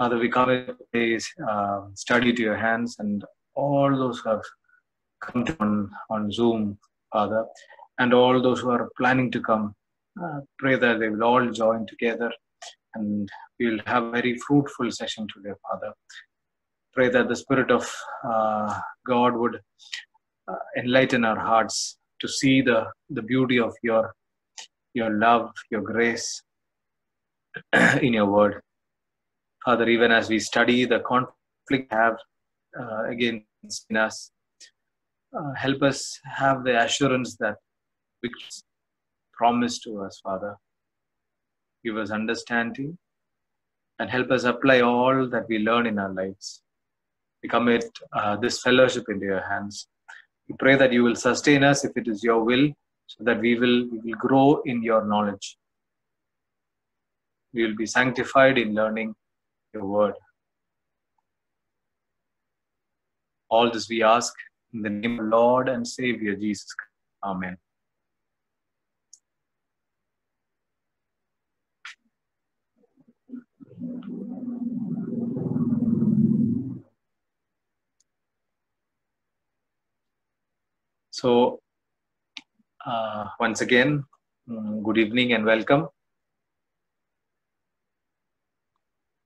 Father, we commit today's uh, study to your hands and all those who have come on, on Zoom, Father, and all those who are planning to come. Uh, pray that they will all join together and we'll have a very fruitful session today, Father. Pray that the Spirit of uh, God would uh, enlighten our hearts to see the, the beauty of your, your love, your grace in your word. Father, even as we study the conflict have uh, against in us, uh, help us have the assurance that which promised to us, Father. Give us understanding and help us apply all that we learn in our lives. We commit uh, this fellowship into your hands. We pray that you will sustain us if it is your will, so that we will, we will grow in your knowledge. We will be sanctified in learning your word. All this we ask in the name of Lord and Savior Jesus. Amen. So, uh, once again, um, good evening and welcome.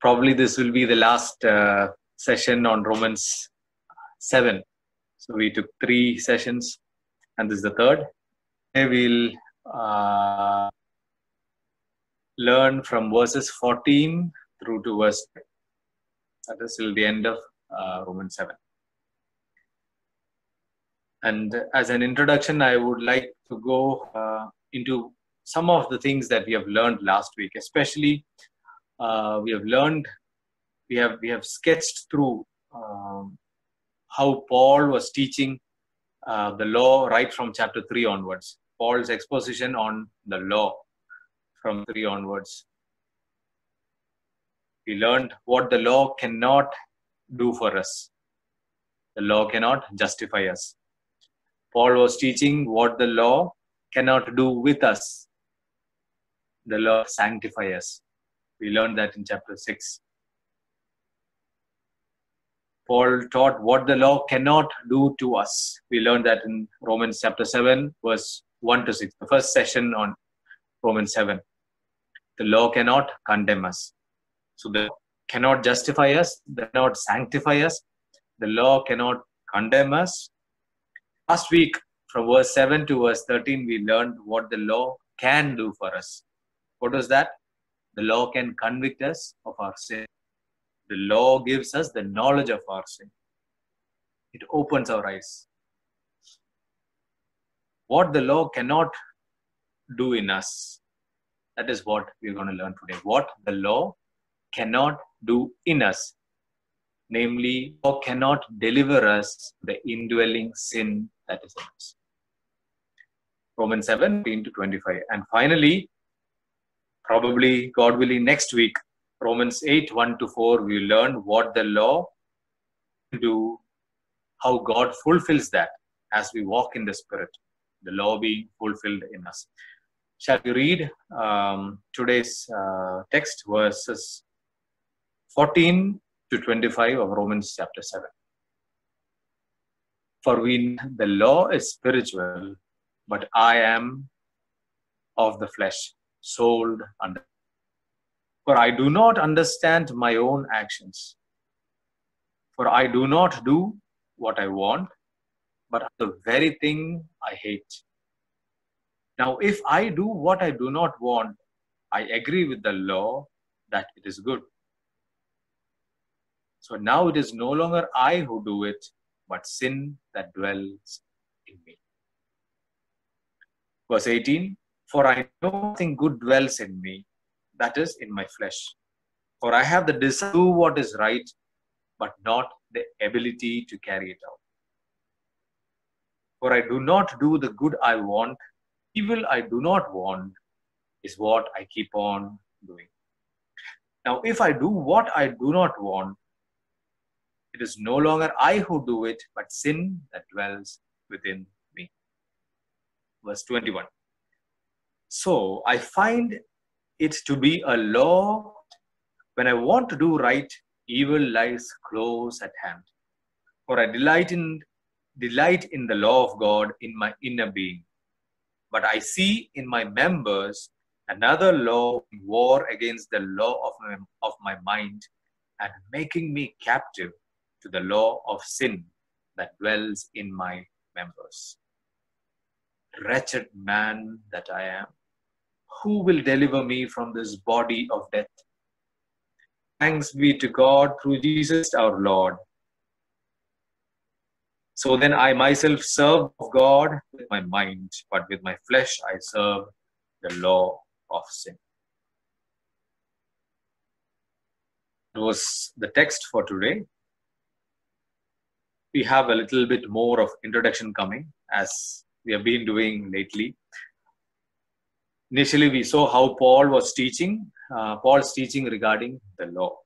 Probably this will be the last uh, session on Romans 7. So, we took three sessions, and this is the third. Today we'll uh, learn from verses 14 through to verse that is till the end of uh, Romans 7. And as an introduction, I would like to go uh, into some of the things that we have learned last week. Especially, uh, we have learned, we have we have sketched through um, how Paul was teaching uh, the law right from chapter three onwards. Paul's exposition on the law from three onwards. We learned what the law cannot do for us. The law cannot justify us Paul was teaching what the law cannot do with us. The law sanctify us. We learned that in chapter 6. Paul taught what the law cannot do to us. We learned that in Romans chapter 7, verse 1 to 6, the first session on Romans 7. The law cannot condemn us. So the cannot justify us, the cannot sanctify us. The law cannot condemn us, Last week, from verse 7 to verse 13, we learned what the law can do for us. What was that? The law can convict us of our sin. The law gives us the knowledge of our sin. It opens our eyes. What the law cannot do in us, that is what we're going to learn today. What the law cannot do in us, namely, or cannot deliver us the indwelling sin that is in us. Romans 17 to 25. And finally, probably God willing, next week, Romans 8 1 to 4, we learn what the law do, how God fulfills that as we walk in the Spirit, the law being fulfilled in us. Shall we read um, today's uh, text, verses 14 to 25 of Romans chapter 7? For we, the law is spiritual, but I am of the flesh, sold under. For I do not understand my own actions. For I do not do what I want, but the very thing I hate. Now, if I do what I do not want, I agree with the law that it is good. So now it is no longer I who do it, but sin that dwells in me. Verse 18 For I know nothing good dwells in me, that is, in my flesh. For I have the desire to do what is right, but not the ability to carry it out. For I do not do the good I want, evil I do not want is what I keep on doing. Now, if I do what I do not want, it is no longer I who do it, but sin that dwells within me. Verse 21. So I find it to be a law when I want to do right, evil lies close at hand. For I delight in delight in the law of God in my inner being. But I see in my members another law in war against the law of my, of my mind and making me captive to the law of sin that dwells in my members. Wretched man that I am, who will deliver me from this body of death? Thanks be to God through Jesus our Lord. So then I myself serve God with my mind, but with my flesh I serve the law of sin. It was the text for today. We have a little bit more of introduction coming as we have been doing lately. Initially, we saw how Paul was teaching, uh, Paul's teaching regarding the law.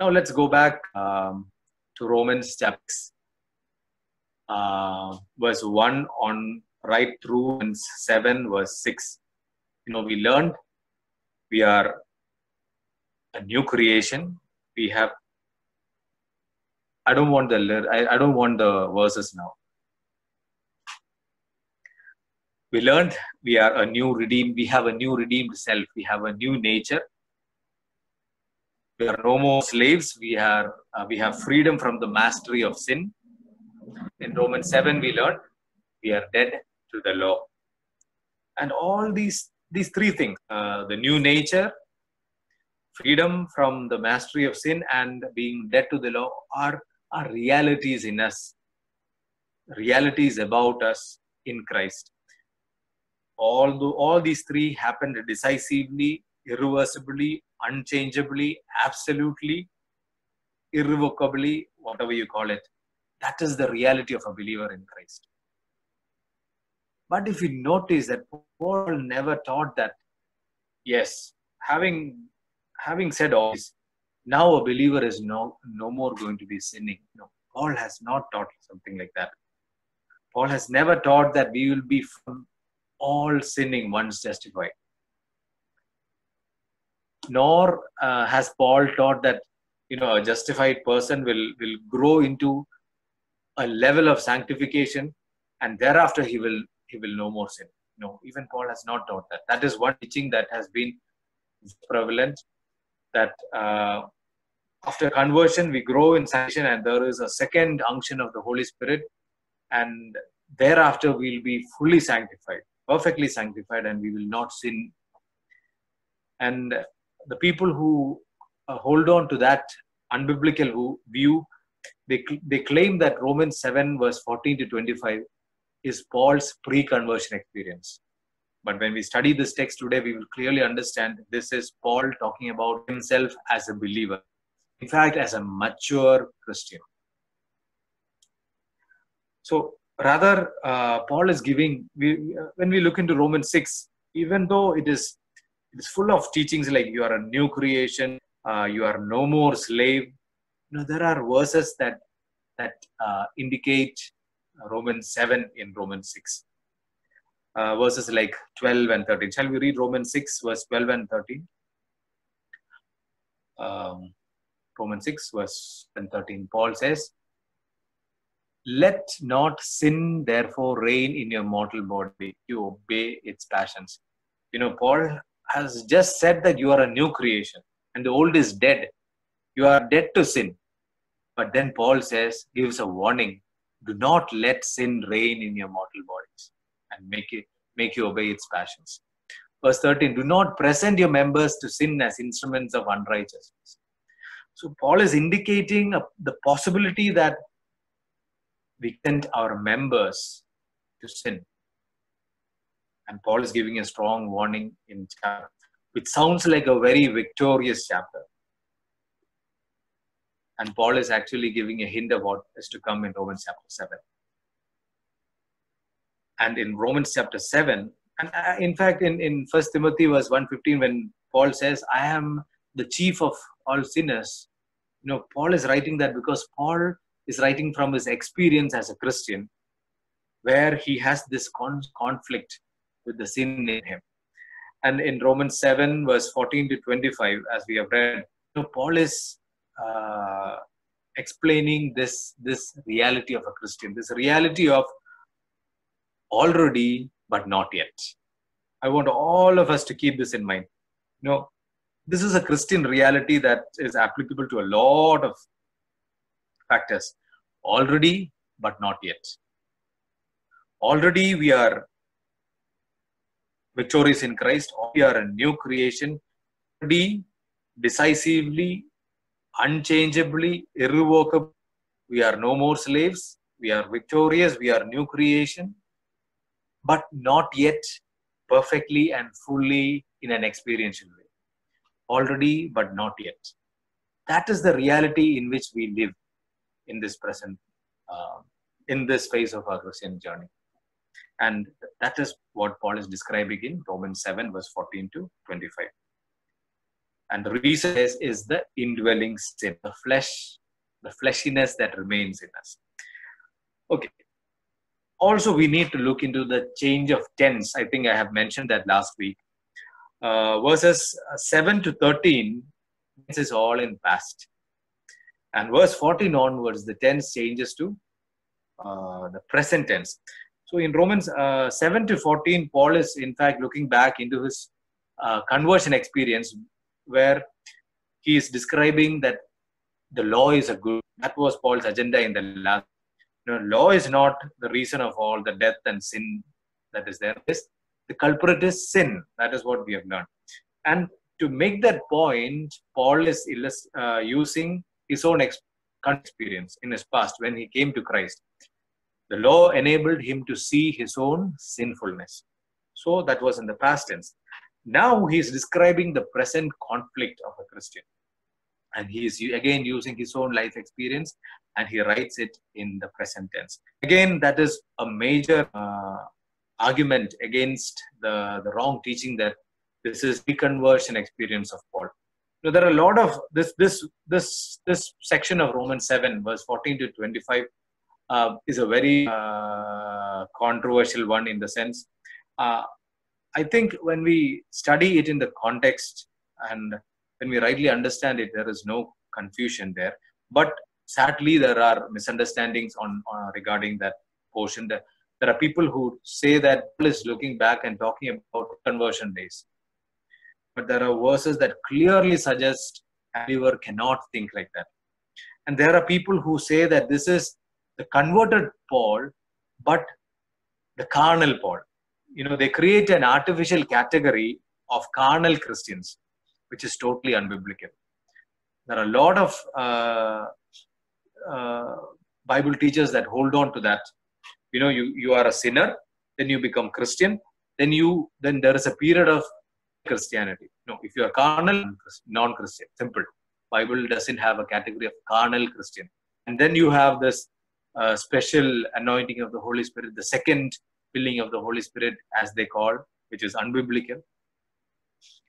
Now, let's go back um, to Romans chapter uh, verse 1 on right through and 7 verse 6 you know we learned we are a new creation. We have i don't want the I, I don't want the verses now we learned we are a new redeemed we have a new redeemed self we have a new nature. We are no more slaves we are uh, we have freedom from the mastery of sin. In romans 7 we learned we are dead to the law. And all these these three things uh, the new nature freedom from the mastery of sin and being dead to the law are are realities in us realities about us in christ although all these three happened decisively irreversibly unchangeably absolutely irrevocably whatever you call it that is the reality of a believer in christ but if you notice that Paul never taught that, yes, having having said all this, now a believer is no no more going to be sinning. No, Paul has not taught something like that. Paul has never taught that we will be from all sinning once justified. Nor uh, has Paul taught that you know a justified person will will grow into a level of sanctification and thereafter he will he will no more sin. No, even Paul has not taught that. That is one teaching that has been prevalent. That uh, after conversion we grow in salvation, and there is a second unction of the Holy Spirit, and thereafter we'll be fully sanctified, perfectly sanctified, and we will not sin. And the people who uh, hold on to that unbiblical view, they, they claim that Romans 7, verse 14 to 25 is Paul's pre conversion experience. But when we study this text today, we will clearly understand this is Paul talking about himself as a believer, in fact, as a mature Christian. So, rather, uh, Paul is giving, we, when we look into Romans 6, even though it is, it is full of teachings like you are a new creation, uh, you are no more slave, you know, there are verses that, that uh, indicate Romans 7 in Romans 6. Uh, verses like 12 and 13. Shall we read Romans 6, verse 12 and 13? Um, Romans 6, verse 13. Paul says, Let not sin therefore reign in your mortal body, you obey its passions. You know, Paul has just said that you are a new creation and the old is dead. You are dead to sin. But then Paul says, gives a warning do not let sin reign in your mortal bodies and make it make you obey its passions. Verse 13, do not present your members to sin as instruments of unrighteousness. So Paul is indicating the possibility that we send our members to sin. And Paul is giving a strong warning in chapter, which sounds like a very victorious chapter. And Paul is actually giving a hint of what is to come in Romans chapter 7. And in Romans chapter 7, and uh, in fact, in, in 1 Timothy verse 115, when Paul says, I am the chief of all sinners, you know, Paul is writing that because Paul is writing from his experience as a Christian, where he has this con- conflict with the sin in him. And in Romans 7, verse 14 to 25, as we have read, Paul is uh, explaining this this reality of a Christian, this reality of already but not yet. I want all of us to keep this in mind. You know, this is a Christian reality that is applicable to a lot of factors. Already but not yet. Already we are victorious in Christ. We are a new creation. Already, decisively, unchangeably, irrevocably, we are no more slaves. We are victorious. We are new creation. But not yet perfectly and fully in an experiential way. Already, but not yet. That is the reality in which we live in this present, uh, in this phase of our Christian journey. And that is what Paul is describing in Romans 7, verse 14 to 25. And the reason is, is the indwelling sin, the flesh, the fleshiness that remains in us. Okay. Also, we need to look into the change of tense. I think I have mentioned that last week. Uh, verses 7 to 13, this is all in past. And verse 14 onwards, the tense changes to uh, the present tense. So in Romans uh, 7 to 14, Paul is in fact looking back into his uh, conversion experience where he is describing that the law is a good. That was Paul's agenda in the last. You know, law is not the reason of all the death and sin that is there. This, the culprit is sin. That is what we have learned. And to make that point, Paul is uh, using his own experience in his past when he came to Christ. The law enabled him to see his own sinfulness. So that was in the past tense. Now he is describing the present conflict of a Christian. And he is again using his own life experience and he writes it in the present tense. Again, that is a major uh, argument against the, the wrong teaching that this is the conversion experience of Paul. So there are a lot of this this this this section of Romans 7, verse 14 to 25 uh, is a very uh, controversial one in the sense. Uh, I think when we study it in the context and when we rightly understand it, there is no confusion there. But sadly, there are misunderstandings on, on regarding that portion. That there are people who say that Paul is looking back and talking about conversion days. But there are verses that clearly suggest a believer cannot think like that. And there are people who say that this is the converted Paul, but the carnal Paul. You know, they create an artificial category of carnal Christians, which is totally unbiblical. There are a lot of uh, uh, Bible teachers that hold on to that. You know, you, you are a sinner, then you become Christian, then you then there is a period of Christianity. No, if you are carnal, non-Christian, simple. Bible doesn't have a category of carnal Christian. And then you have this uh, special anointing of the Holy Spirit, the second filling of the Holy Spirit, as they call, which is unbiblical.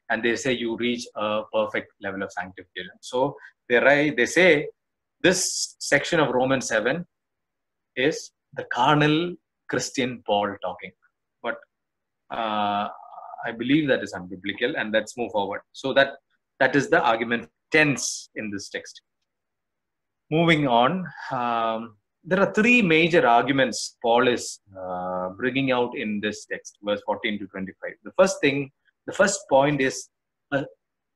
And they say you reach a perfect level of sanctification. So they write, they say this section of Romans 7 is the carnal Christian Paul talking. But uh, I believe that is unbiblical, and let's move forward. So that that is the argument tense in this text. Moving on, um, there are three major arguments Paul is uh, bringing out in this text, verse 14 to 25. The first thing, the first point is uh,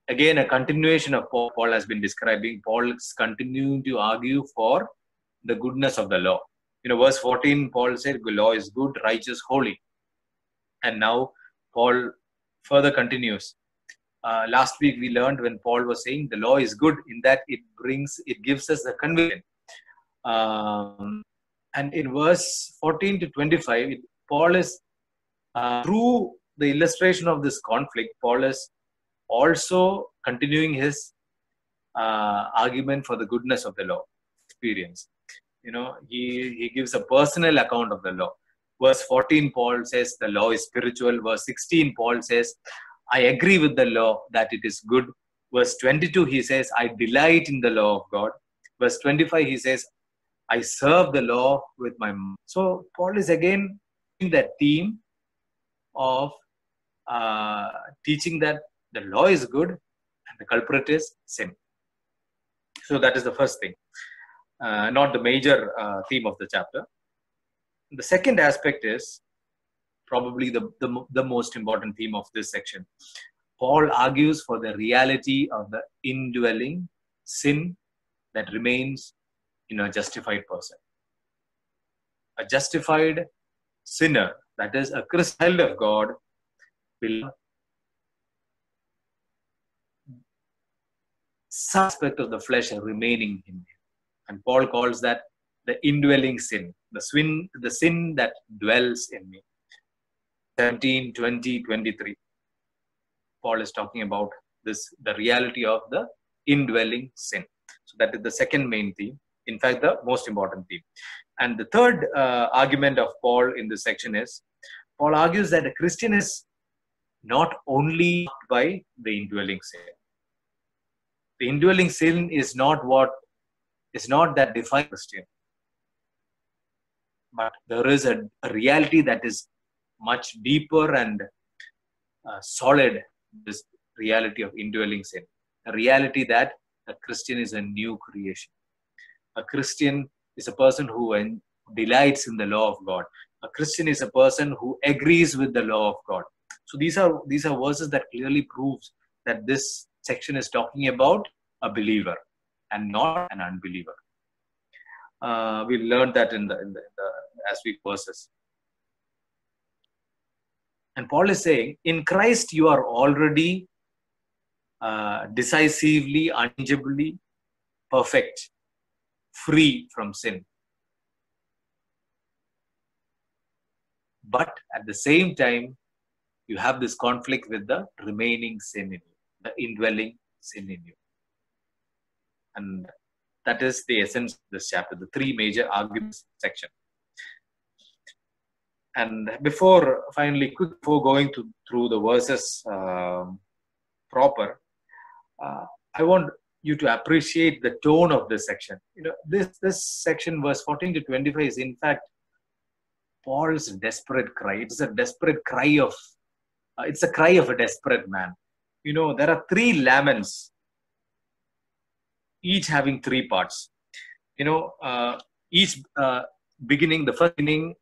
again a continuation of Paul, Paul has been describing. Paul is continuing to argue for the goodness of the law. You know, verse 14, Paul said, the law is good, righteous, holy. And now Paul further continues. Uh, last week we learned when Paul was saying the law is good in that it brings, it gives us the conviction um, and in verse 14 to 25, Paul is, uh, through the illustration of this conflict, Paul is also continuing his uh, argument for the goodness of the law experience. You know, he, he gives a personal account of the law. Verse 14, Paul says the law is spiritual. Verse 16, Paul says, I agree with the law that it is good. Verse 22, he says, I delight in the law of God. Verse 25, he says, I serve the law with my. So Paul is again in that theme of uh, teaching that the law is good and the culprit is sin. So that is the first thing, uh, not the major uh, theme of the chapter. The second aspect is probably the, the, the most important theme of this section. Paul argues for the reality of the indwelling sin that remains in a justified person. A justified sinner, that is a child of God, will aspect of the flesh remaining in him. And Paul calls that the indwelling sin, the sin, the sin that dwells in me. 17, 20, 23. Paul is talking about this, the reality of the indwelling sin. So that is the second main theme. In fact, the most important theme. And the third uh, argument of Paul in this section is Paul argues that a Christian is not only by the indwelling sin. The indwelling sin is not what is not that defines Christian. But there is a, a reality that is much deeper and uh, solid this reality of indwelling sin. A reality that a Christian is a new creation. A Christian is a person who delights in the law of God. A Christian is a person who agrees with the law of God. So these are these are verses that clearly proves that this section is talking about a believer and not an unbeliever. Uh, we learned that in the, in the, in the as we verses. And Paul is saying, in Christ you are already uh, decisively, unchangeably perfect, free from sin. But at the same time, you have this conflict with the remaining sin in you, the indwelling sin in you. And that is the essence of this chapter, the three major arguments section. And before finally, quick before going to, through the verses um, proper, uh, I want you to appreciate the tone of this section. You know, this this section, verse 14 to 25, is in fact Paul's desperate cry. It's a desperate cry of, uh, it's a cry of a desperate man. You know, there are three laments, each having three parts. You know, uh, each uh, beginning, the first beginning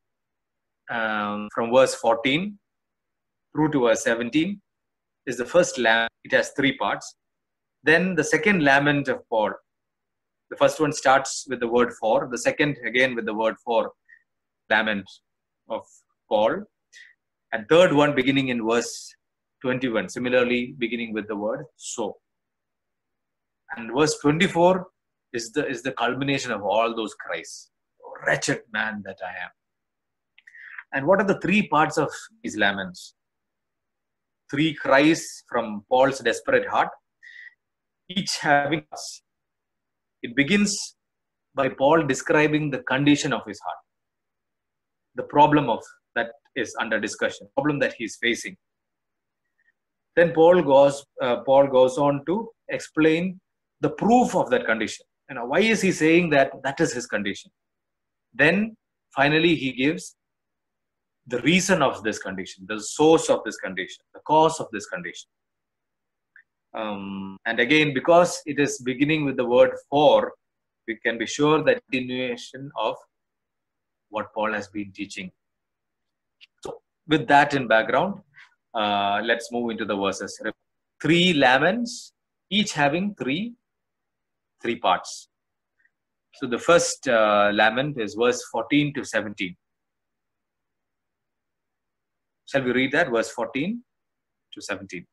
um, from verse 14 through to verse 17 is the first lament. It has three parts. Then the second lament of Paul. The first one starts with the word for, the second again with the word for, lament of Paul. And third one beginning in verse 21, similarly beginning with the word so. And verse 24 is the, is the culmination of all those cries. Oh, wretched man that I am. And what are the three parts of these laments? Three cries from Paul's desperate heart, each having us. It begins by Paul describing the condition of his heart, the problem of that is under discussion, problem that he is facing. Then Paul goes, uh, Paul goes on to explain the proof of that condition. You know, why is he saying that that is his condition? Then finally he gives the reason of this condition, the source of this condition, the cause of this condition. Um, and again, because it is beginning with the word for, we can be sure that continuation of what Paul has been teaching. So, with that in background, uh, let's move into the verses. Three laments, each having three three parts. So the first uh, lament is verse 14 to 17. Shall we read that? Verse 14 to 17.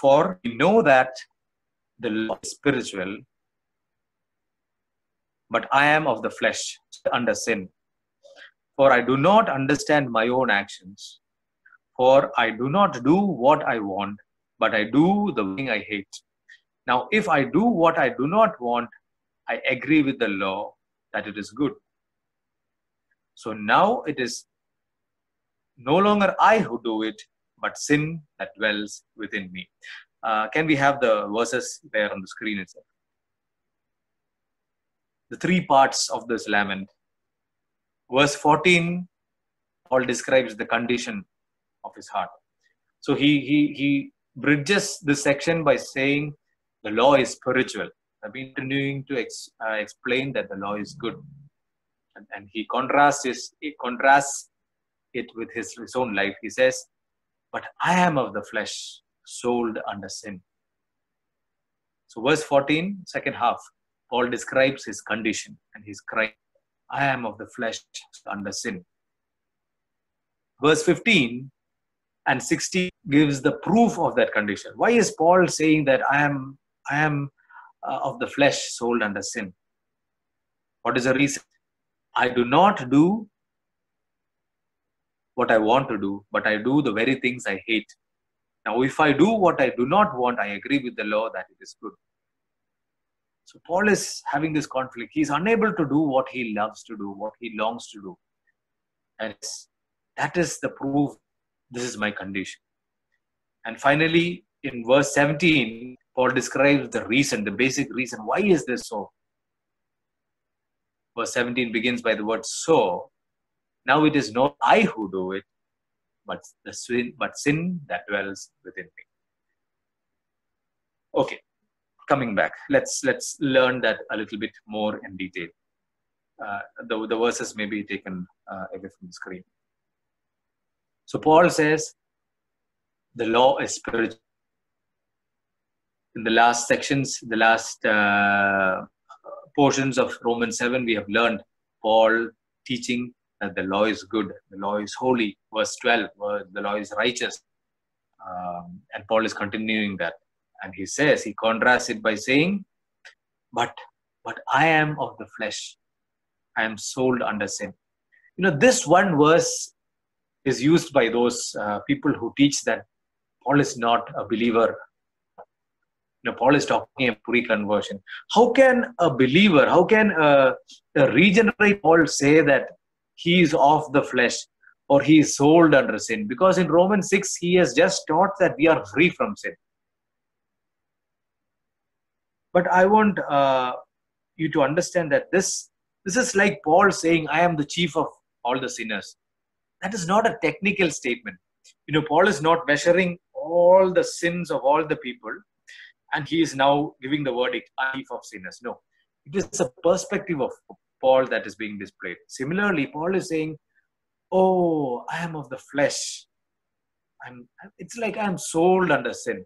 For we know that the law is spiritual, but I am of the flesh, under sin. For I do not understand my own actions. For I do not do what I want, but I do the thing I hate. Now, if I do what I do not want, I agree with the law that it is good. So now it is no longer I who do it, but sin that dwells within me. Uh, can we have the verses there on the screen itself? The three parts of this lament. Verse 14, Paul describes the condition of his heart. So he, he, he bridges this section by saying the law is spiritual. I've been continuing to ex, uh, explain that the law is good, and, and he contrasts his, he contrasts it with his, his own life. He says, "But I am of the flesh, sold under sin." So, verse 14, second half, Paul describes his condition, and he's crying, "I am of the flesh, under sin." Verse 15 and 16 gives the proof of that condition. Why is Paul saying that I am I am uh, of the flesh sold under sin? What is the reason? I do not do what I want to do, but I do the very things I hate. Now, if I do what I do not want, I agree with the law that it is good. So, Paul is having this conflict. He's unable to do what he loves to do, what he longs to do. And that is the proof this is my condition. And finally, in verse 17, Paul describes the reason, the basic reason. Why is this so? Verse 17 begins by the word so. Now it is not I who do it, but the sin, but sin that dwells within me. Okay, coming back. Let's let's learn that a little bit more in detail. Uh, the, the verses may be taken uh, away from the screen. So Paul says the law is spiritual. In the last sections, the last uh, portions of Romans 7, we have learned Paul teaching that the law is good, the law is holy. Verse 12, the law is righteous. Um, and Paul is continuing that. And he says, he contrasts it by saying, But but I am of the flesh. I am sold under sin. You know, this one verse is used by those uh, people who teach that Paul is not a believer. Know, Paul is talking a pre-conversion. How can a believer, how can a, a regenerate Paul say that he is of the flesh or he is sold under sin? Because in Romans 6, he has just taught that we are free from sin. But I want uh, you to understand that this, this is like Paul saying, I am the chief of all the sinners that is not a technical statement. You know, Paul is not measuring all the sins of all the people and he is now giving the verdict, chief of sinners. No, it is a perspective of Paul that is being displayed. Similarly, Paul is saying, Oh, I am of the flesh. I'm, it's like I'm sold under sin.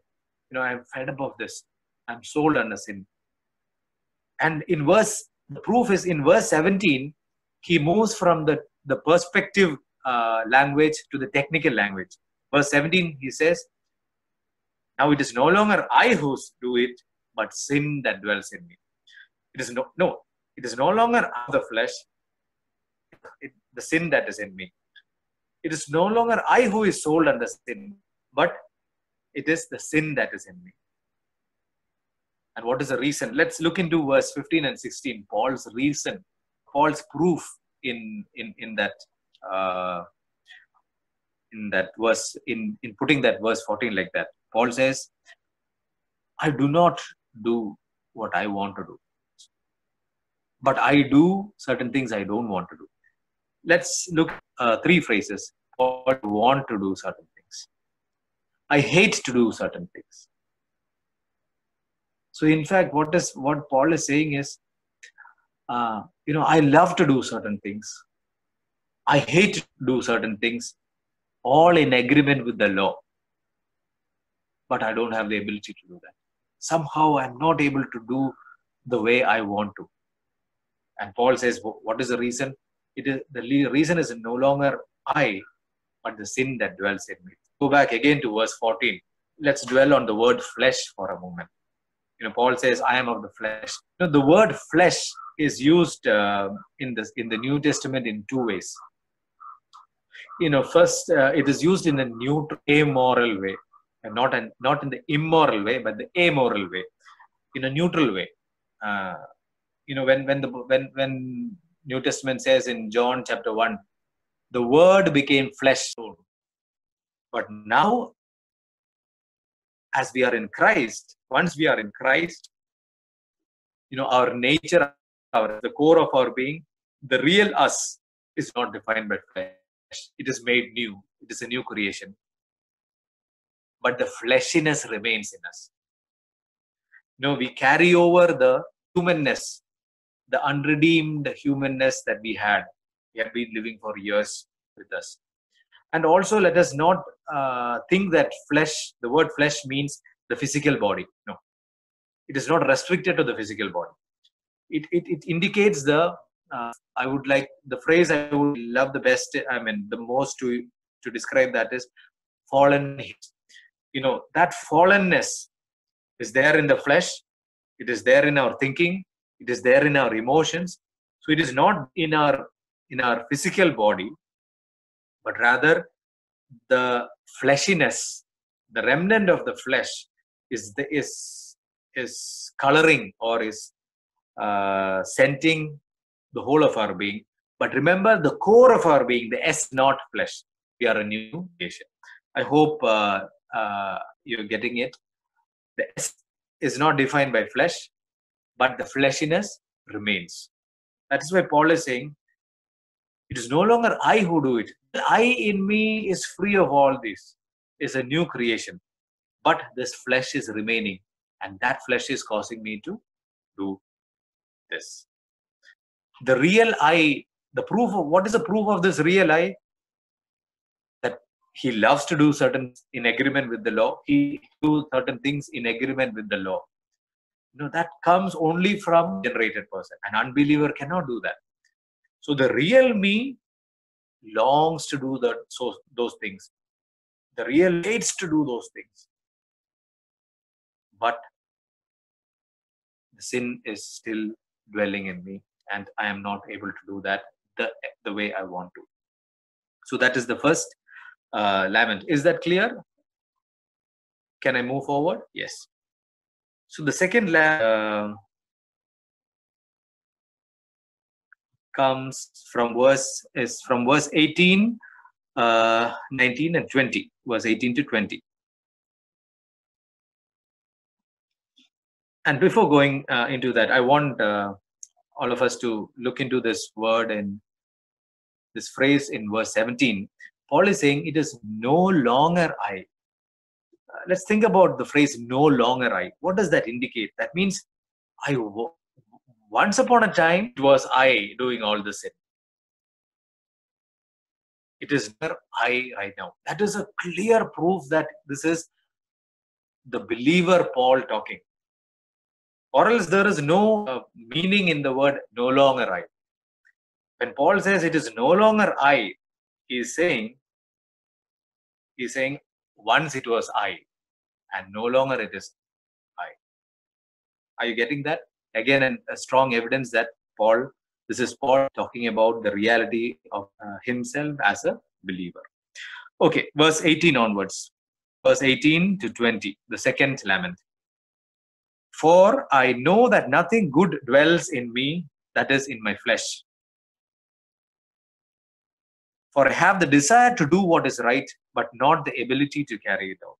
You know, I'm fed up of this. I'm sold under sin. And in verse, the proof is in verse 17, he moves from the, the perspective uh, language to the technical language. Verse 17, he says, Now it is no longer I who do it, but sin that dwells in me. It is no, no, it is no longer the flesh, it, the sin that is in me. It is no longer I who is sold under sin, but it is the sin that is in me. And what is the reason? Let's look into verse 15 and 16. Paul's reason, Paul's proof in, in, in that uh, in that verse in in putting that verse 14 like that paul says i do not do what i want to do but i do certain things i don't want to do. Let's look uh, three phrases. I want to do certain things. I hate to do certain things. So in fact what is what paul is saying is uh, you know i love to do certain things. I hate to do certain things, all in agreement with the law. But I don't have the ability to do that. Somehow I'm not able to do the way I want to. And Paul says, What is the reason? It is the reason is no longer I, but the sin that dwells in me. Go back again to verse 14. Let's dwell on the word flesh for a moment. You know, Paul says, I am of the flesh. You know, the word flesh is used uh, in, the, in the New Testament in two ways you know, first uh, it is used in a neutral, amoral way, and not an, not in the immoral way, but the amoral way, in a neutral way. Uh, you know, when when the when when New Testament says in John chapter one, the Word became flesh. But now, as we are in Christ, once we are in Christ, you know, our nature, our the core of our being, the real us is not defined by flesh it is made new it is a new creation but the fleshiness remains in us know, we carry over the humanness, the unredeemed humanness that we had. We have been living for years with us. And also, let us not uh, think that flesh, the word flesh means the physical body. No, it is not restricted to the physical body. It, it, it indicates the, uh, I would like, the phrase I would love the best, I mean, the most to, to describe that is fallen. You know, that fallenness is there in the flesh, it is there in our thinking, it is there in our emotions. So it is not in our in our physical body, but rather the fleshiness, the remnant of the flesh is the, is is coloring or is uh, scenting the whole of our being. But remember, the core of our being, the S, not flesh. We are a new creation. I hope uh, uh, you're getting it. The S is not defined by flesh, but the fleshiness remains. That is why Paul is saying, it is no longer I who do it. I in me is free of all this, is a new creation. But this flesh is remaining, and that flesh is causing me to do this. The real I, the proof of what is the proof of this real I? He loves to do certain in agreement with the law. He do certain things in agreement with the law. You know, that comes only from generated person. An unbeliever cannot do that. So the real me longs to do that so those things. The real hates to do those things. But the sin is still dwelling in me and I am not able to do that the, the way I want to. So that is the first uh, lament. Is that clear? Can I move forward? Yes. So the second uh, comes from verse is from verse 18, uh, 19, and 20. Verse 18 to 20. And before going uh, into that, I want uh, all of us to look into this word and this phrase in verse 17. Paul is saying, It is no longer I. Uh, let's think about the phrase no longer I. What does that indicate? That means I once upon a time it was I doing all the sin. It is I right now. That is a clear proof that this is the believer Paul talking or else there is no uh, meaning in the word no longer I. When Paul says it is no longer I, is saying, he is saying once it was I, and no longer it is I. Are you getting that? Again, a strong evidence that Paul, this is Paul talking about the reality of uh, himself as a believer. Okay, verse 18 onwards. Verse 18 to 20, the second lament. For I know that nothing good dwells in me, that is, in my flesh. For I have the desire to do what is right, but not the ability to carry it out.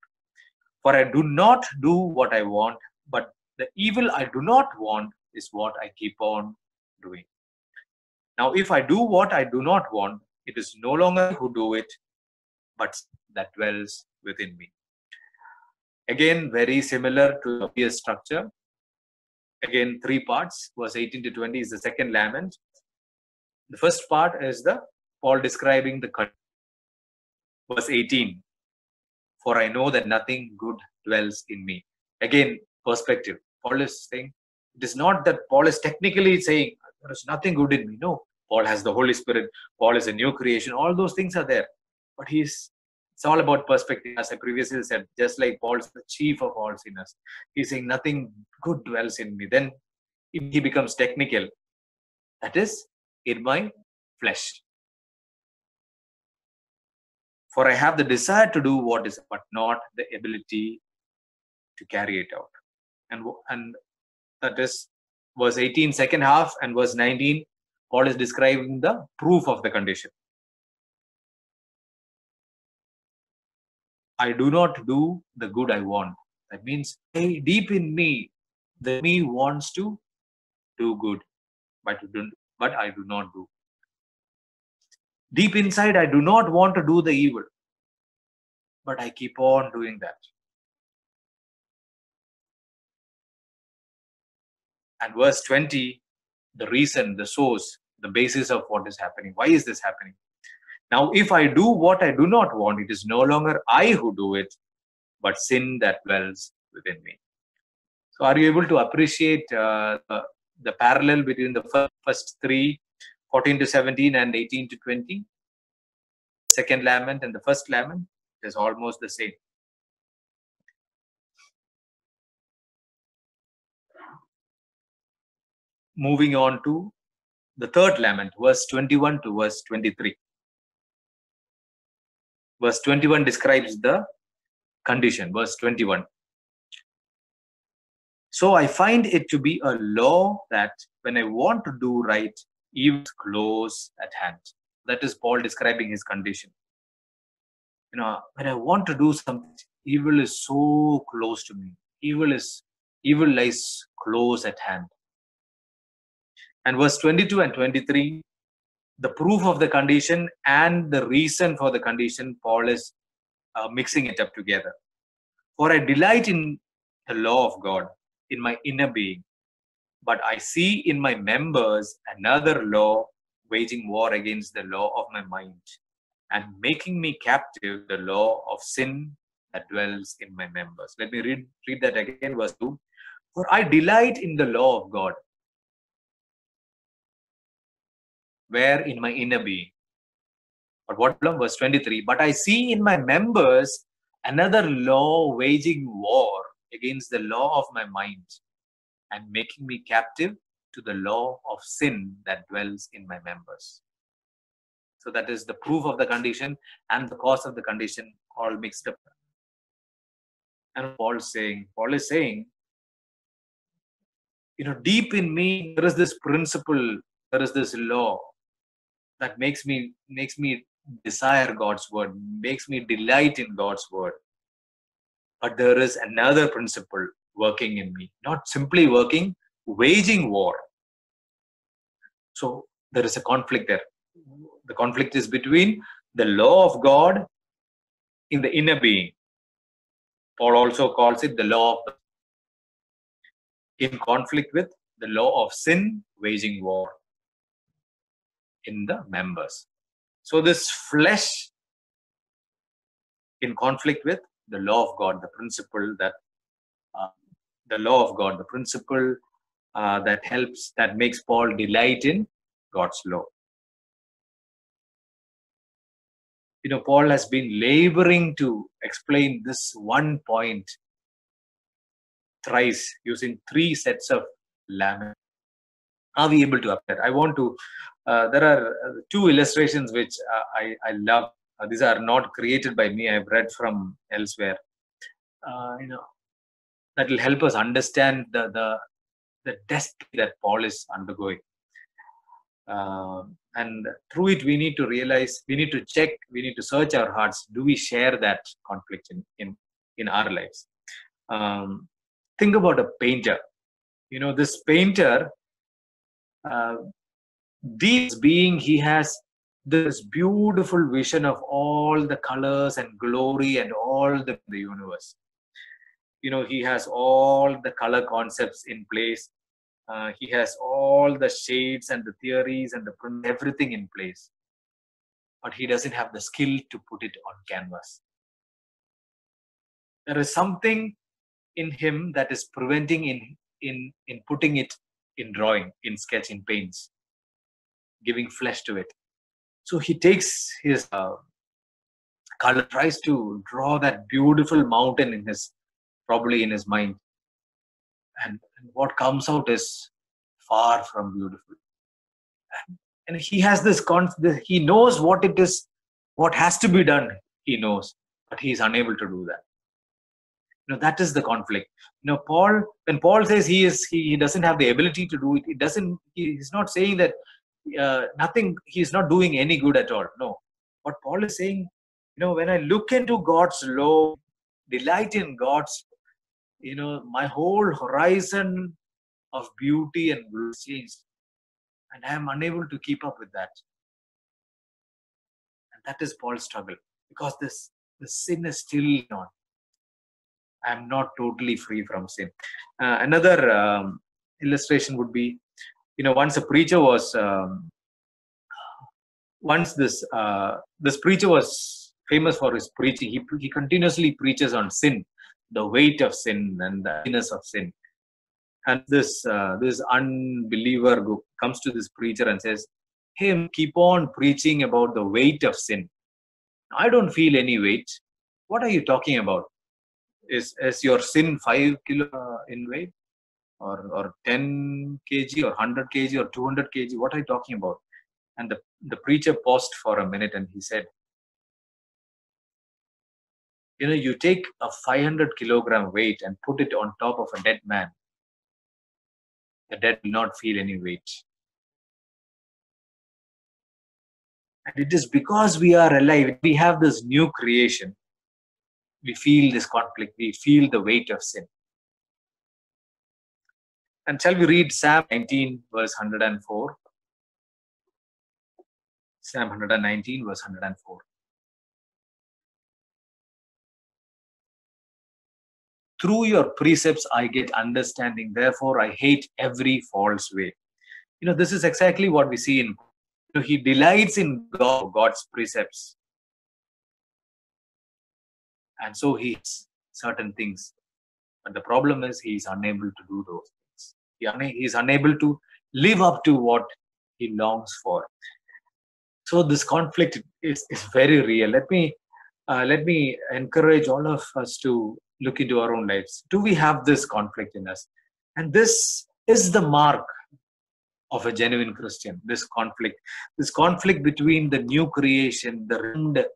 For I do not do what I want, but the evil I do not want is what I keep on doing. Now, if I do what I do not want, it is no longer who do it, but that dwells within me. Again, very similar to the previous structure. Again, three parts. Verse 18 to 20 is the second lament. The first part is the Paul describing the verse 18. For I know that nothing good dwells in me. Again, perspective. Paul is saying, it is not that Paul is technically saying, there is nothing good in me. No, Paul has the Holy Spirit. Paul is a new creation. All those things are there. But he's it's all about perspective, as I previously said, just like Paul's the chief of all sinners. He's saying nothing good dwells in me. Then he becomes technical. That is in my flesh. For I have the desire to do what is, but not the ability to carry it out. And, and that is verse 18, second half, and verse 19. Paul is describing the proof of the condition. I do not do the good I want. That means hey, deep in me, the me wants to do good, but, but I do not do. Deep inside, I do not want to do the evil, but I keep on doing that. And verse 20, the reason, the source, the basis of what is happening. Why is this happening? Now, if I do what I do not want, it is no longer I who do it, but sin that dwells within me. So, are you able to appreciate uh, the, the parallel between the first, first three, 14 to 17 and 18 to 20? Second lament and the first lament is almost the same. Moving on to the third lament, verse 21 to verse 23. Verse 21 describes the condition. Verse 21. So I find it to be a law that when I want to do right, evil close at hand. That is Paul describing his condition. You know, when I want to do something, evil is so close to me. Evil is evil lies close at hand. And verse 22 and 23, the proof of the condition and the reason for the condition, Paul is uh, mixing it up together. For I delight in the law of God in my inner being, but I see in my members another law waging war against the law of my mind and making me captive the law of sin that dwells in my members. Let me read, read that again, verse 2. For I delight in the law of God where in my inner being. But what problem? Verse 23 But I see in my members another law waging war against the law of my mind and making me captive to the law of sin that dwells in my members. So that is the proof of the condition and the cause of the condition all mixed up. And Paul saying, Paul is saying, you know, deep in me, there is this principle, there is this law that makes me makes me desire God's word, makes me delight in God's word. But there is another principle working in me, not simply working, waging war. So there is a conflict there. The conflict is between the law of God in the inner being. Paul also calls it the law of in conflict with the law of sin waging war in the members. So this flesh in conflict with the law of God, the principle that uh, the law of God, the principle uh, that helps, that makes Paul delight in God's law. You know, Paul has been laboring to explain this one point thrice using three sets of laments. Are we able to apply? I want to uh, there are uh, two illustrations which uh, I, I love. these are not created by me. I've read from elsewhere. you know, that will help us understand the the the destiny that Paul is undergoing. Uh, and through it, we need to realize, we need to check, we need to search our hearts. Do we share that conflict in in, in our lives? Um, think about a painter. You know, this painter uh, this being he has this beautiful vision of all the colors and glory and all the, the universe you know he has all the color concepts in place. Uh, he has all the shades and the theories and the everything in place. But he doesn't have the skill to put it on canvas. There is something in him that is preventing in in in putting it in drawing in sketch in paints giving flesh to it. So he takes his uh, color, tries to draw that beautiful mountain in his, probably in his mind. And, and what comes out is far from beautiful. And, and he has this, con- he knows what it is, what has to be done, he knows, but he is unable to do that. You know, that is the conflict. You know, Paul, when Paul says he is, he, he doesn't have the ability to do it, it doesn't, he, he's not saying that uh, nothing he's not doing any good at all no what paul is saying you know when i look into god's law delight in god's you know my whole horizon of beauty and bliss changed and i am unable to keep up with that. And that is paul's struggle because this the sin is still on i'm not totally free from sin. Uh, another um, illustration would be, you know, once a preacher was, um, once this uh, this preacher was famous for his preaching. He he continuously preaches on sin, the weight of sin and the heaviness of sin. And this uh, this unbeliever comes to this preacher and says, "Hey, keep on preaching about the weight of sin. I don't feel any weight. What are you talking about? Is is your sin five kilo uh, in weight, or or ten kg, or hundred kg, or two hundred kg? What are you talking about?" And the the preacher paused for a minute and he said, "You know, you take a 500 kilogram weight and put it on top of a dead man." the dead will not feel any weight. And it is because we are alive, we have this new creation, we feel this conflict, we feel the weight of sin. And shall we read Psalm 19, verse 104? Psalm 119, verse 104. Through your precepts i get understanding. Therefore i hate every false way. You know this is exactly what we see in you know, he delights in god god's precepts. And so he certain things. But the problem is he is unable to do those things. He, he is unable to live up to what he longs for. So this conflict is, is very real. Let me uh, let me encourage all of us to look into our own lives. Do we have this conflict in us? And this is the mark of a genuine Christian. This conflict, this conflict between the new creation, the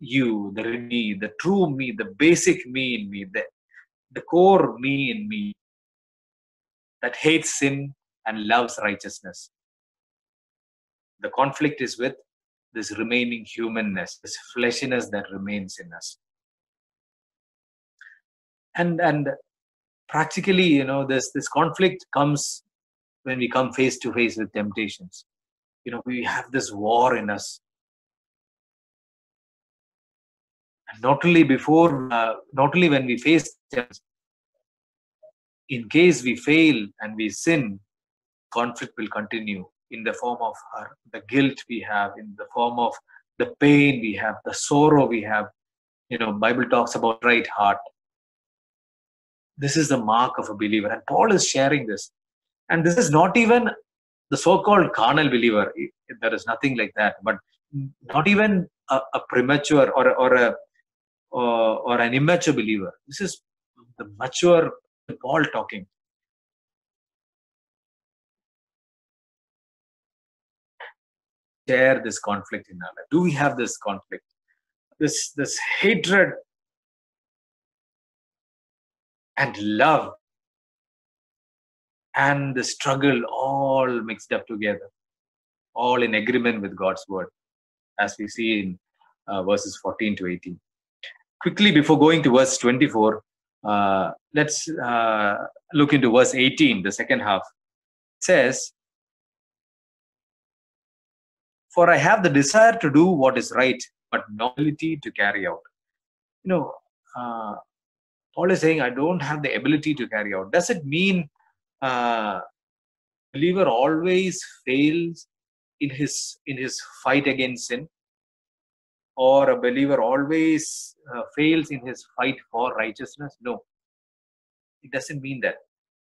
you, the me, the true me, the basic me in me, the, the core me in me that hates sin and loves righteousness. The conflict is with this remaining humanness, this fleshiness that remains in us. And and practically you know this this conflict comes when we come face to face with temptations. You know we have this war in us. And not only before uh, not only when we face in case we fail and we sin conflict will continue in the form of our, the guilt we have in the form of the pain we have the sorrow we have you know bible talks about right heart this is the mark of a believer. And Paul is sharing this. And this is not even the so called carnal believer. There is nothing like that. But not even a, a premature or, or, a, or, or an immature believer. This is the mature Paul talking. Share this conflict in our life. Do we have this conflict? This this hatred and love and the struggle all mixed up together, all in agreement with God's word, as we see in uh, verses 14 to 18. Quickly, before going to verse 24, uh, let's uh, look into verse 18, the second half. It says, For I have the desire to do what is right, but no ability to carry out. You know, uh, Paul is saying, I don't have the ability to carry out. Does it mean uh, believer always fails in his in his fight against sin, or a believer always uh, fails in his fight for righteousness? No, it doesn't mean that.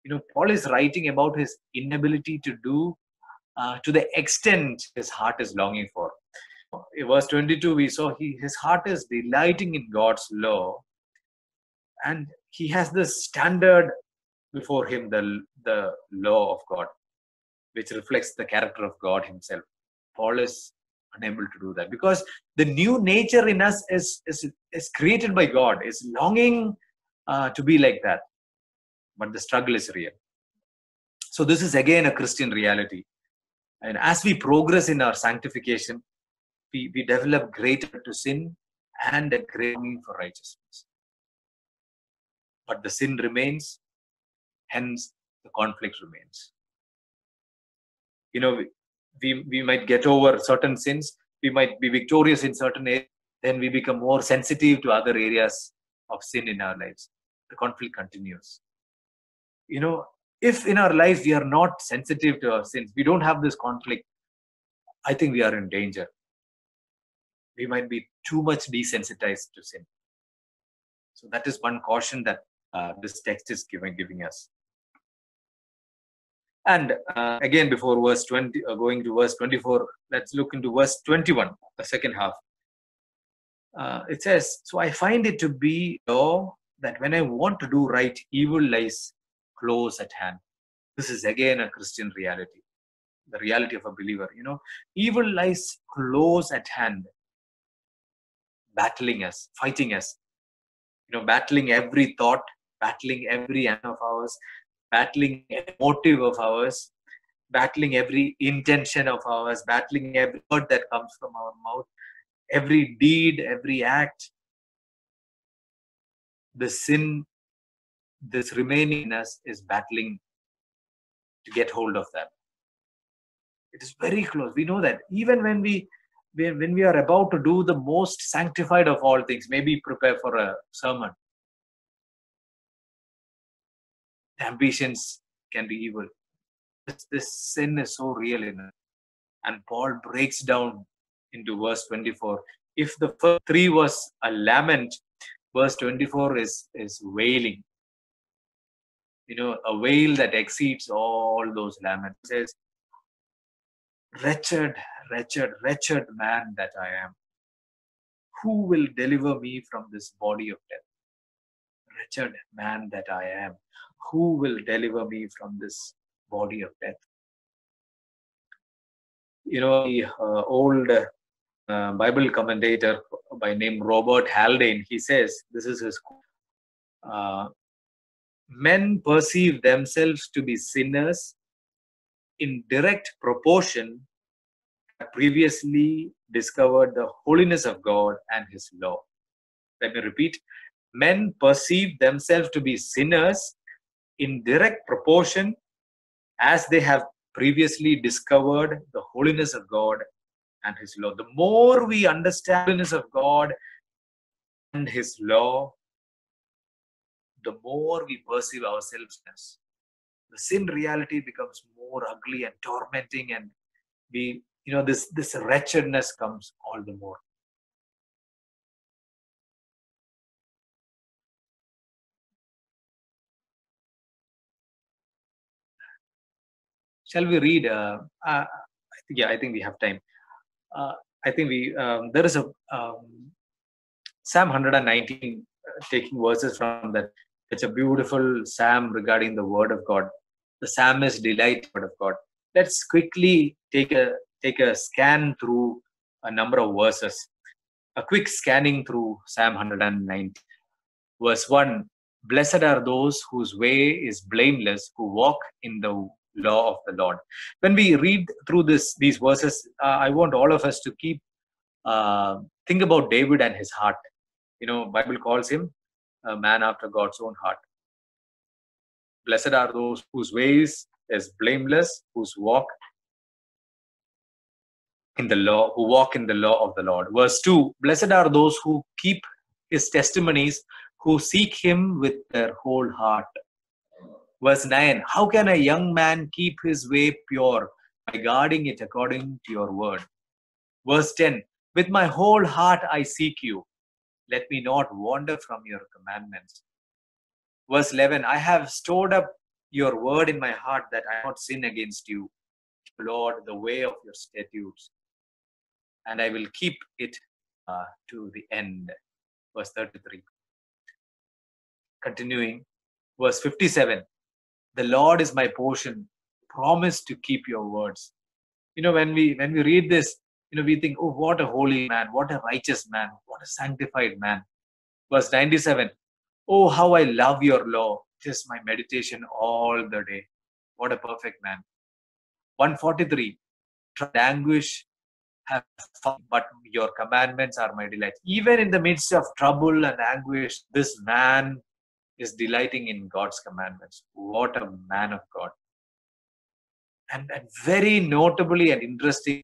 You know, Paul is writing about his inability to do uh, to the extent his heart is longing for. In verse 22, we saw he, his heart is delighting in God's law and he has this standard before him the the law of god which reflects the character of god himself. Paul is unable to do that because the new nature in us is is, is created by god is longing uh, to be like that. But the struggle is real. So this is again a christian reality and as we progress in our sanctification we, we develop greater to sin and a need for righteousness but the sin remains, hence the conflict remains. You know, we, we might get over certain sins, we might be victorious in certain areas, then we become more sensitive to other areas of sin in our lives. The conflict continues. You know, if in our life we are not sensitive to our sins, we don't have this conflict, I think we are in danger. We might be too much desensitized to sin. So that is one caution that uh, this text is giving giving us. And uh, again, before verse 20, uh, going to verse 24, let's look into verse 21, the second half. Uh, it says, So I find it to be law that when I want to do right, evil lies close at hand. This is again a Christian reality, the reality of a believer. You know, evil lies close at hand, battling us, fighting us, you know, battling every thought, battling every act of ours, battling every motive of ours, battling every intention of ours, battling every word that comes from our mouth, every deed, every act. The sin, this remaining in us, is battling to get hold of that. It is very close. We know that even when we when we are about to do the most sanctified of all things, maybe prepare for a sermon, The ambitions can be evil. This, this sin is so real in it. And Paul breaks down into verse 24. If the first three was a lament, verse 24 is, is wailing. You know, a wail that exceeds all those laments. Says, Wretched, wretched, wretched man that I am. Who will deliver me from this body of death? Wretched man that I am. Who will deliver me from this body of death? You know, the uh, old uh, Bible commentator by name Robert Haldane, he says, this is his uh, men perceive themselves to be sinners in direct proportion previously discovered the holiness of God and His law. Let me repeat men perceive themselves to be sinners in direct proportion as they have previously discovered the holiness of God and His law. The more we understand the holiness of God and His law, the more we perceive ourselves as. The sin reality becomes more ugly and tormenting, and we, you know, this this wretchedness comes all the more. Shall we read? Uh, uh, yeah, I think we have time. Uh, I think we um, there is a um, Psalm 119 uh, taking verses from that. It's a beautiful psalm regarding the word of God. The psalmist delight word of God. Let's quickly take a take a scan through a number of verses. A quick scanning through Psalm 119. Verse 1 Blessed are those whose way is blameless, who walk in the law of the Lord. When we read through this these verses, uh, I want all of us to keep uh, think about David and his heart. You know, Bible calls him a man after God's own heart. Blessed are those whose ways is blameless, whose walk in the law, who walk in the law of the Lord. Verse 2 Blessed are those who keep his testimonies, who seek him with their whole heart. Verse 9 How can a young man keep his way pure? By guarding it according to your word. Verse 10 With my whole heart I seek you. Let me not wander from your commandments. Verse 11 I have stored up your word in my heart that I not sin against you. Lord, the way of your statutes. And I will keep it uh, to the end. Verse 33. Continuing, verse 57 the lord is my portion promise to keep your words you know when we when we read this you know we think oh what a holy man what a righteous man what a sanctified man verse 97 oh how i love your law just my meditation all the day what a perfect man 143 anguish have fun, but your commandments are my delight even in the midst of trouble and anguish this man is delighting in God's commandments. What a man of God. And, and very notably and interesting,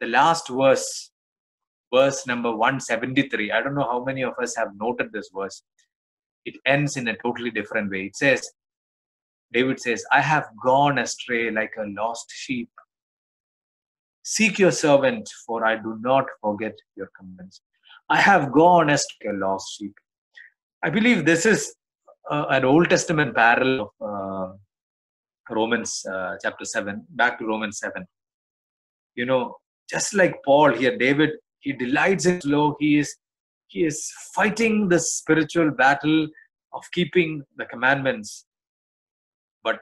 the last verse, verse number 173. I don't know how many of us have noted this verse. It ends in a totally different way. It says, David says, I have gone astray like a lost sheep. Seek your servant, for I do not forget your commandments. I have gone as a lost sheep. I believe this is uh, an Old Testament parallel of uh, Romans uh, chapter 7, back to Romans 7. You know, just like Paul here, David, he delights in slow. He is he is fighting the spiritual battle of keeping the commandments. But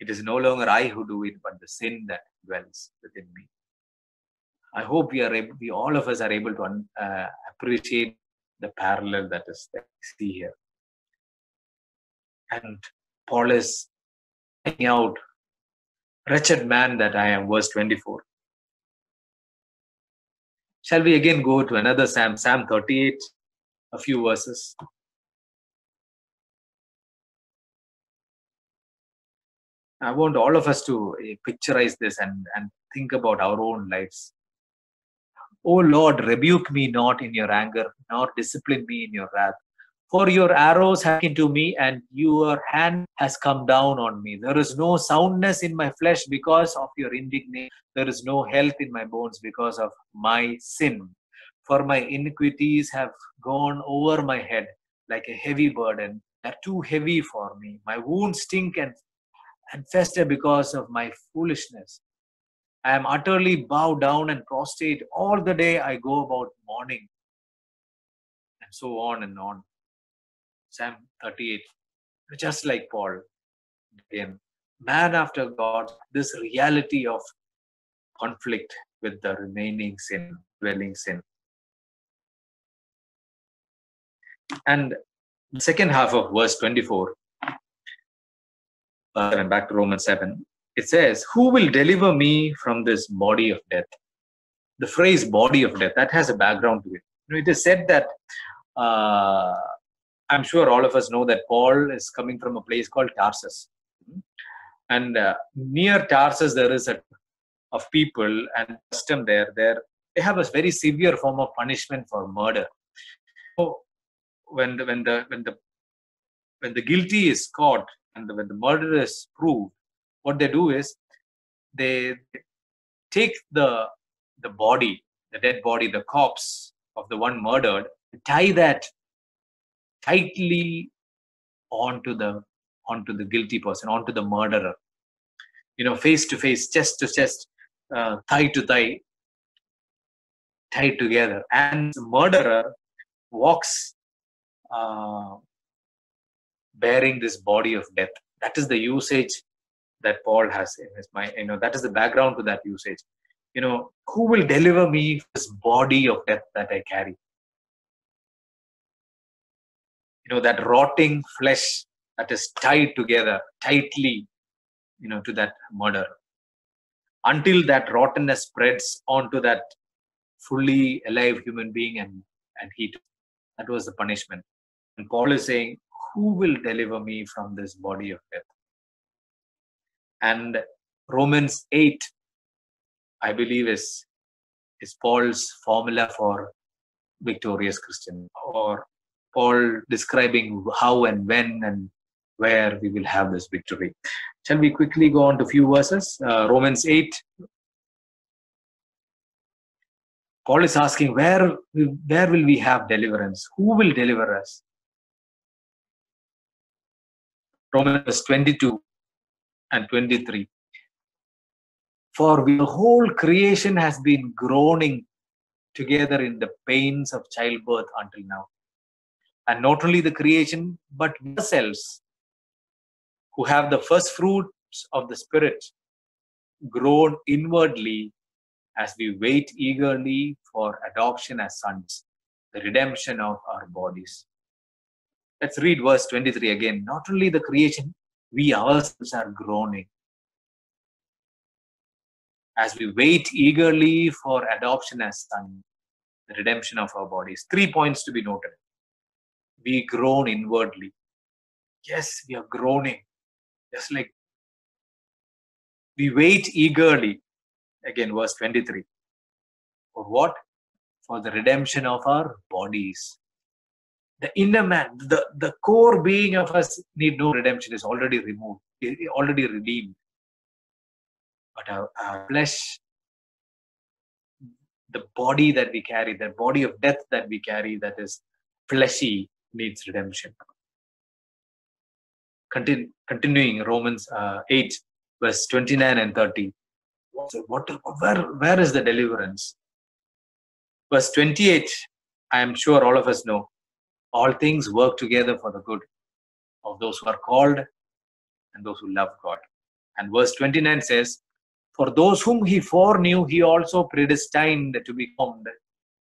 it is no longer I who do it, but the sin that dwells within me. I hope we are able, we all of us are able to uh, appreciate the parallel that is that we see here. And Paul is out, wretched man that I am, verse 24. Shall we again go to another Psalm, Psalm 38, a few verses? I want all of us to uh, picturize this and, and think about our own lives. O Lord, rebuke me not in your anger, nor discipline me in your wrath. For your arrows have into me, and your hand has come down on me. There is no soundness in my flesh because of your indignation. There is no health in my bones because of my sin. For my iniquities have gone over my head like a heavy burden. They're too heavy for me. My wounds stink and, and fester because of my foolishness. I am utterly bowed down and prostrate all the day I go about mourning. And so on and on. Psalm 38. Just like Paul, again, man after God, this reality of conflict with the remaining sin, dwelling sin. And the second half of verse 24, uh, and back to Romans 7, it says, Who will deliver me from this body of death? The phrase body of death, that has a background to it. You know, it is said that uh, I'm sure all of us know that Paul is coming from a place called Tarsus. And uh, near Tarsus, there is a of people and custom there. There they have a very severe form of punishment for murder. So when the when the when the when the guilty is caught and the, when the murder is proved, what they do is they take the the body, the dead body, the corpse of the one murdered, tie that tightly onto the onto the guilty person, onto the murderer. You know, face to face, chest to chest, uh, thigh to thigh, tied together. And the murderer walks uh, bearing this body of death. That is the usage that Paul has in his mind. You know, that is the background to that usage. You know, who will deliver me this body of death that I carry? You know, that rotting flesh that is tied together tightly, you know, to that murder. Until that rottenness spreads onto that fully alive human being and, and heat. That was the punishment. And Paul is saying, Who will deliver me from this body of death? And Romans 8, I believe, is, is Paul's formula for victorious Christian, or Paul describing how and when and where we will have this victory. Shall we quickly go on to a few verses? Uh, Romans 8. Paul is asking, where, where will we have deliverance? Who will deliver us? Romans 22 and 23. For the whole creation has been groaning together in the pains of childbirth until now. And not only the creation, but ourselves, who have the first fruits of the Spirit, grown inwardly as we wait eagerly for adoption as sons, the redemption of our bodies. Let's read verse 23 again. Not only the creation, we ourselves are groaning as we wait eagerly for adoption as sons, the redemption of our bodies. Three points to be noted. We groan inwardly. Yes, we are groaning. Just like we wait eagerly. Again, verse 23. For what? For the redemption of our bodies. the inner man, the, the core being of us need no redemption is already removed, already redeemed. But our, our flesh, the body that we carry, the body of death that we carry, that is fleshy, needs redemption. Continu- continuing Romans uh, 8, verse 29 and 30. What, where, where is the deliverance? Verse 28, I am sure all of us know all things work together for the good of those who are called and those who love God. And verse 29 says, For those whom he foreknew, he also predestined to be formed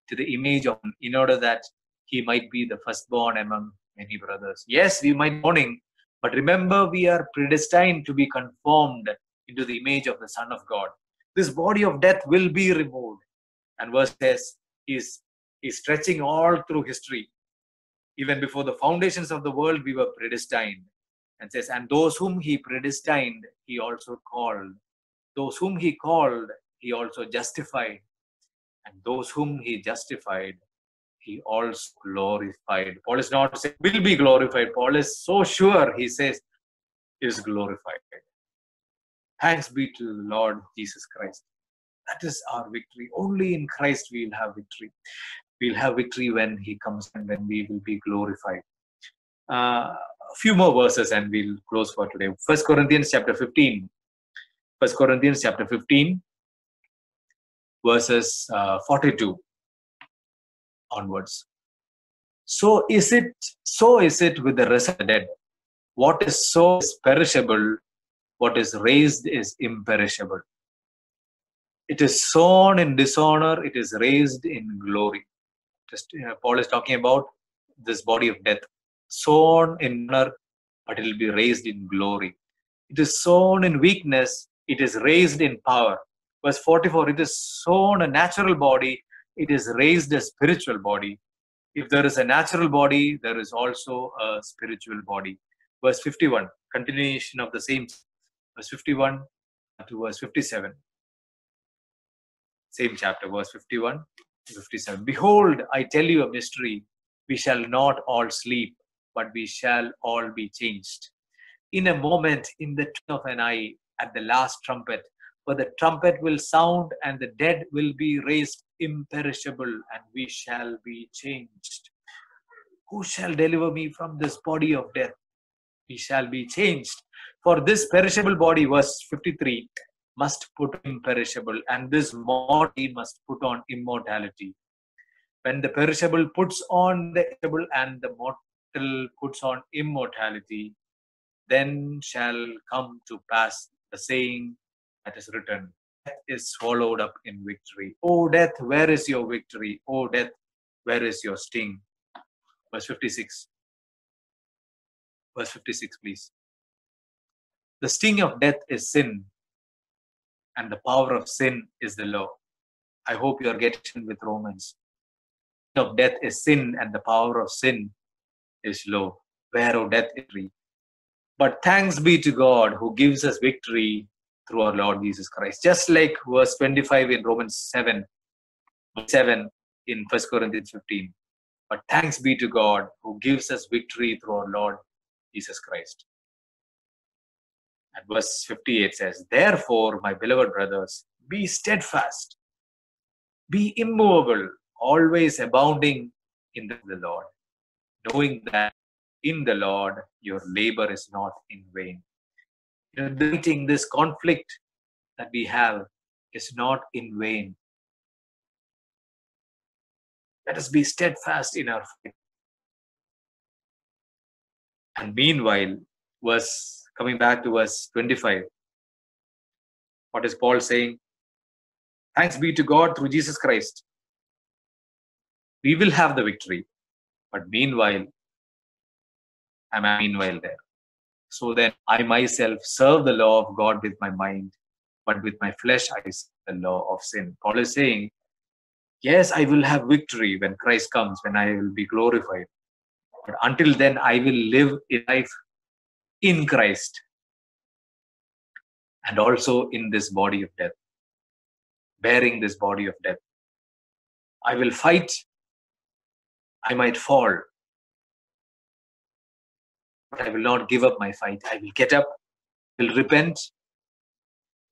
to the image of him, in order that he might be the firstborn among many brothers. Yes, we might mourning, but remember we are predestined to be conformed into the image of the Son of God. This body of death will be removed. And verse says, is is stretching all through history even before the foundations of the world we were predestined and says and those whom he predestined he also called those whom he called he also justified and those whom he justified he also glorified. Paul is not saying will be glorified. Paul is so sure he says is glorified. Thanks be to the lord jesus christ. That is our victory. Only in christ we will have victory. We'll have victory when he comes and when we will be glorified. Uh, a few more verses and we'll close for today. First Corinthians chapter 15. First Corinthians chapter 15, verses uh, 42 onwards. So is it so is it with the rest of the dead. What is so is perishable, what is raised is imperishable. It is sown in dishonor, it is raised in glory just Paul is talking about this body of death, sown in honor, but it will be raised in glory. It is sown in weakness, it is raised in power. Verse 44 it is sown a natural body, it is raised a spiritual body. If there is a natural body, there is also a spiritual body. Verse 51, continuation of the same, verse 51 to verse 57. Same chapter, verse 51 57. Behold, I tell you a mystery. We shall not all sleep, but we shall all be changed. In a moment, in the twinkling of an eye, at the last trumpet, for the trumpet will sound, and the dead will be raised imperishable, and we shall be changed. Who shall deliver me from this body of death? We shall be changed. For this perishable body, verse 53, must put imperishable, and this body must put on immortality. When the perishable puts on the perishable and the mortal puts on immortality, then shall come to pass the saying that is written Death is swallowed up in victory. O death, where is your victory? O death, where is your sting? Verse 56. Verse 56, please. The sting of death is sin, and the power of sin is the law. I hope you are getting with Romans. Of death is sin, and the power of sin is law. Whereof death is. But thanks be to God who gives us victory through our Lord Jesus Christ. Just like verse 25 in Romans 7, 7 in 1 Corinthians 15. But thanks be to God who gives us victory through our Lord Jesus Christ. And verse 58 says, Therefore, my beloved brothers, be steadfast, be immovable, always abounding in the Lord, knowing that in the Lord your labor is not in vain. You this conflict that we have is not in vain. Let us be steadfast in our faith. And meanwhile, verse coming back to verse 25. What is Paul saying? Thanks be to God through Jesus Christ. We will have the victory. But meanwhile, I'm meanwhile there. So then I myself serve the law of God with my mind, but with my flesh I serve the law of sin. Paul is saying, Yes, I will have victory when Christ comes, when I will be glorified. But until then, I will live a life in Christ and also in this body of death, bearing this body of death. I will fight. I might fall, I will not give up my fight. I will get up, will repent.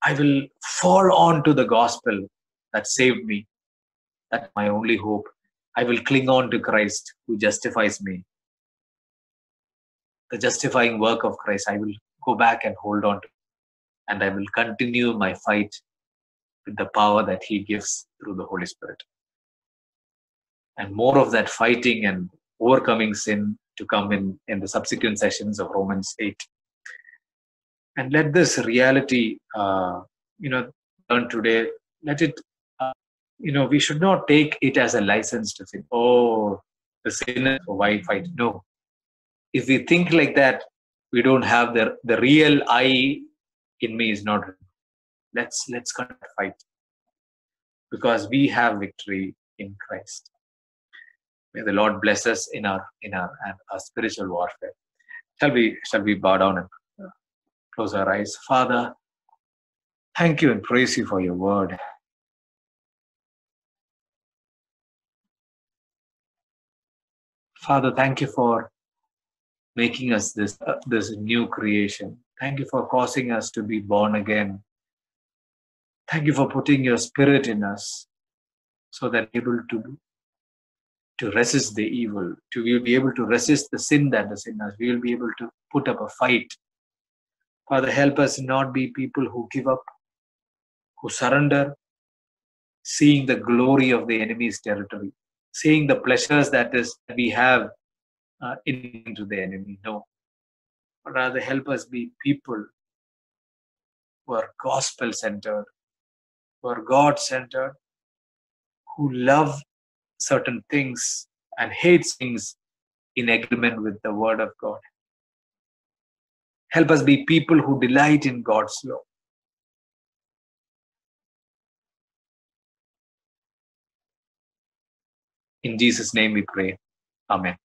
I will fall on to the gospel that saved me. That's my only hope. I will cling on to Christ who justifies me. The justifying work of Christ, I will go back and hold on to. And I will continue my fight with the power that He gives through the Holy Spirit. And more of that fighting and overcoming sin to come in, in the subsequent sessions of Romans 8. And let this reality, uh, you know, learn today, let it, uh, you know, we should not take it as a license to say, oh, the sinner, why fight? No. If we think like that, we don't have the, the real I in me is not. Let's let's fight because we have victory in Christ. May the Lord bless us in our in our, our spiritual warfare. Shall we shall we bow down and close our eyes? Father, thank you and praise you for your word. Father, thank you for making us this uh, this new creation. Thank you for causing us to be born again. Thank you for putting your spirit in us so that we able to to resist the evil, to we will be able to resist the sin that is in us. We will be able to put up a fight. Father, help us not be people who give up, who surrender, seeing the glory of the enemy's territory, seeing the pleasures that is that we have uh, into the enemy. No. But rather help us be people who are gospel centered, who are God centered, who love certain things and hates things in agreement with the word of God. Help us be people who delight in God's law. In Jesus' name we pray. Amen.